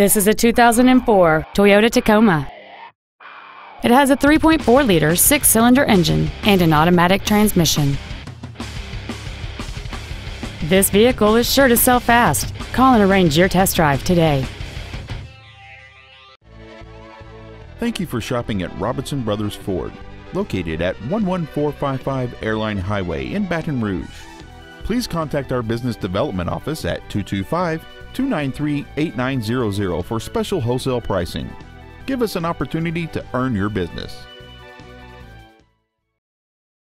This is a 2004 Toyota Tacoma. It has a 3.4 liter six cylinder engine and an automatic transmission. This vehicle is sure to sell fast. Call and arrange your test drive today. Thank you for shopping at Robinson Brothers Ford, located at 11455 Airline Highway in Baton Rouge. Please contact our business development office at 225 293 8900 for special wholesale pricing. Give us an opportunity to earn your business.